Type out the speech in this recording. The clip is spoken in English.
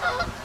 Oh!